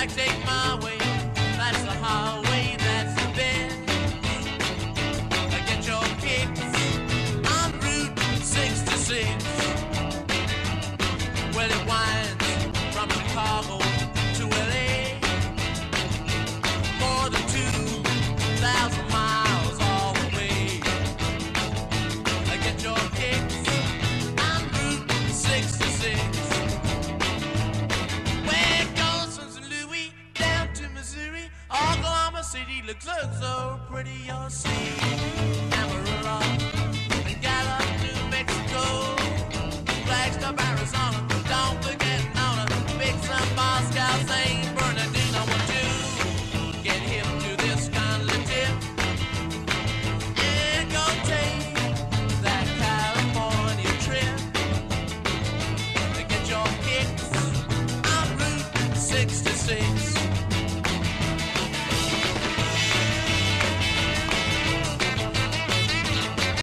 I take my way, that's the how. Looks look so pretty, you'll see. Amarillo, and Gallup, New Mexico, Flagstaff, Arizona. Don't forget Nona, Big Sun, Barstow, San Bernardino. Want to get hip to this kind of tip? Yeah, go take that California trip. To get your kicks on Route 66.